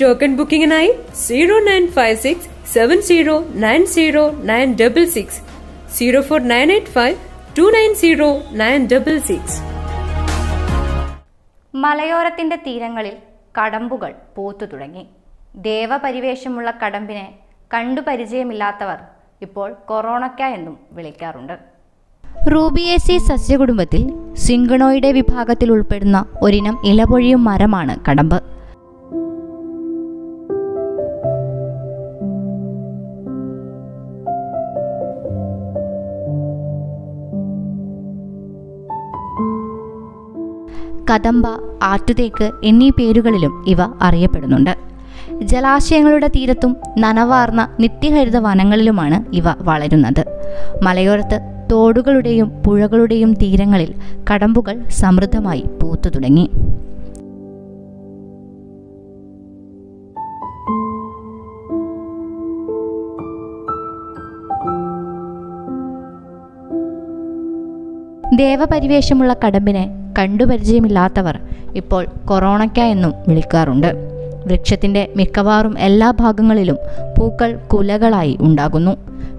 Token ബുക്കിംഗിനായി zero nine five six seven zero nine zero nine double six zero four nine eight five two nine zero nine double six. മലയോരത്തിന്റെ തീരങ്ങളിൽ കടമ്പുകൾ പൂത്തു തുടങ്ങി. ദേവപരിവേഷമുള്ള കടമ്പിനെ കണ്ടു പരിചയമില്ലാത്തവർ ഇപ്പോൾ കൊറോണക്ക എന്നും വിളിക്കാറുണ്ട്. റൂബിയേസി സസ്യകുടുംബത്തിൽ സിംഗണോയിഡെ വിഭാഗത്തിൽ ഉൾപ്പെടുന്ന ഒരിനം ഇലപൊഴിയും മരമാണ് കടമ്പ്. കദംബ ആറ്റുതേക്ക് എന്നീ പേരുകളിലും ഇവ അറിയപ്പെടുന്നുണ്ട്. ജലാശയങ്ങളുടെ തീരത്തും നനവാർന്ന നിത്യഹരിത വനങ്ങളിലുമാണ് ഇവ വളരുന്നത്. മലയോരത്ത് തോടുകളുടെയും പുഴകളുടെയും തീരങ്ങളിൽ കടമ്പുകൾ സമൃദ്ധമായി പൂത്തു തുടങ്ങി. ദേവപരിവേഷമുള്ള കടമ്പിനെ കണ്ടുപരിചയമില്ലാത്തവർ ഇപ്പോൾ കൊറോണയ്ക്ക എന്നും വിളിക്കാറുണ്ട്. വൃക്ഷത്തിന്റെ മിക്കവാറും എല്ലാ ഭാഗങ്ങളിലും പൂക്കൾ കുലകളായി ഉണ്ടാകുന്നു.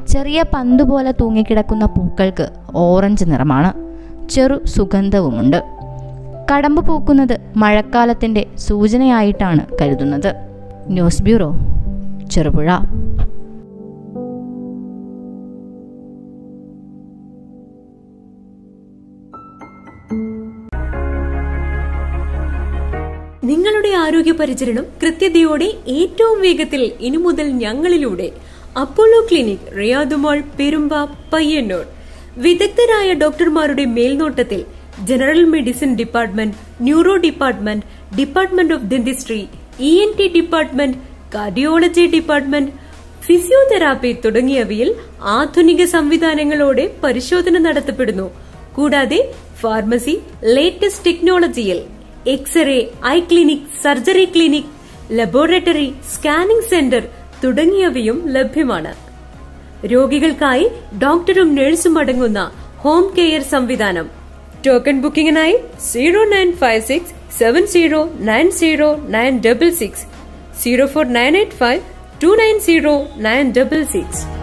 ചെറിയ പന്തുപോലെ തൂങ്ങിക്കിടക്കുന്ന പൂക്കൾക്ക് ഓറഞ്ച് നിറമാണ്. ചെറു സുഗന്ധവുമുണ്ട്. കടമ്പ് പൂക്കുന്നത് മഴക്കാലത്തിന്റെ സൂചനയായിട്ടാണ് കരുതുന്നത്. News bureau Cherupuzha. നിങ്ങളുടെ ആരോഗ്യ പരിചരണം കൃത്യതയോടെ ഏറ്റവും വേഗത്തിൽ ഇനി മുതൽ ഞങ്ങളിലൂടെ. അപ്പോളോ ക്ലിനിക് റിയാദുമോൾ പെരുമ്പ പയ്യന്നൂർ. വിദഗ്ധരായ ഡോക്ടർമാരുടെ മേൽനോട്ടത്തിൽ general medicine department neuro department department of dentistry E N T department cardiology department physiotherapy തുടങ്ങിയവയിൽ ആധുനിക സംവിധാനങ്ങളോടെ പരിശോധന നടത്തപ്പെടുന്നു. കൂടാതെ ഫാർമസി ലേറ്റസ്റ്റ് ടെക്നോളജിയിൽ x ray eye clinic surgery clinic laboratory scanning centre തുടങ്ങിയവയും ലഭ്യമാണ്. രോഗികൾക്കായി ഡോക്ടറും നഴ്സും അടങ്ങുന്ന ഹോം കെയർ സംവിധാനം. Token ബുക്കിംഗിനായി zero nine five six seven zero nine zero nine double six zero four nine eight five two nine zero nine double six